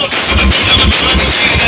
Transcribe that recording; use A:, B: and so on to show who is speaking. A: Let's go.